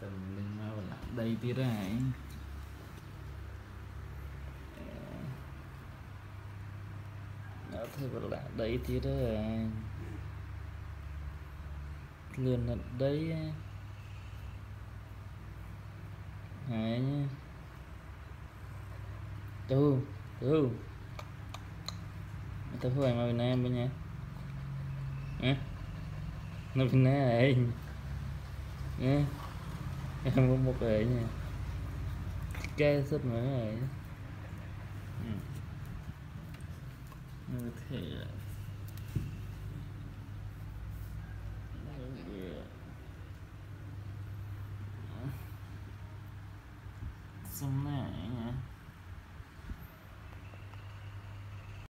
tùm lưng mau lặng đây tí ra hả? Nó thấy vào lặng đây tí ra lươn ở đây hả nhé Tu Tu tớ hồi mà Việt Nam bên nha. Nó Việt Nam ấy Nha Em muốn một cái nha. Cái sức mới ừ. này Ừ. Như thế là Xong này